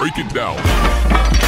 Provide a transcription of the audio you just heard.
break it down.